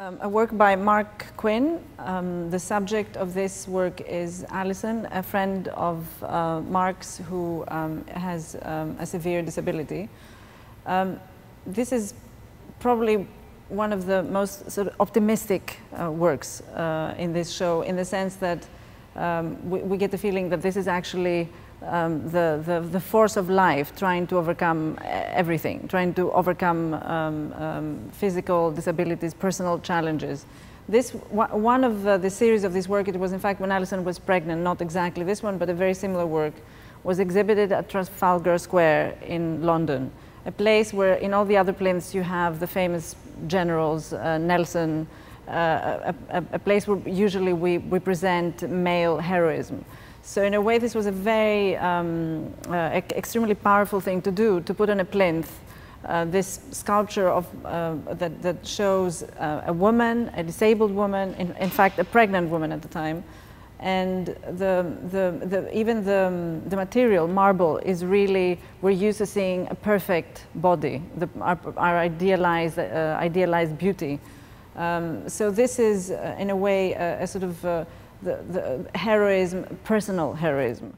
Um, a work by Marc Quinn. Um, the subject of this work is Alison, a friend of uh, Marc's who um, has um, a severe disability. Um, this is probably one of the most sort of optimistic uh, works uh, in this show in the sense that um, we, we, get the feeling that this is actually um, the, the, the, force of life trying to overcome everything, trying to overcome um, um, physical disabilities, personal challenges. This, one of uh, the series of this work, it was in fact when Alison was pregnant, not exactly this one, but a very similar work, was exhibited at Trafalgar Square in London, a place where in all the other plinths you have the famous generals, uh, Nelson, uh, a, a, a, place where usually we, we present male heroism. So in a way, this was a very um, uh, extremely powerful thing to do, to put on a plinth uh, this sculpture of, uh, that, that, shows uh, a woman, a disabled woman, in, in, fact, a pregnant woman at the time. And the, the, the, even the, the material, marble, is really, we're used to seeing a perfect body, our, our, idealized, uh, idealized beauty. Um, so this is, uh, in a way, a, a sort of the, the heroism, personal heroism.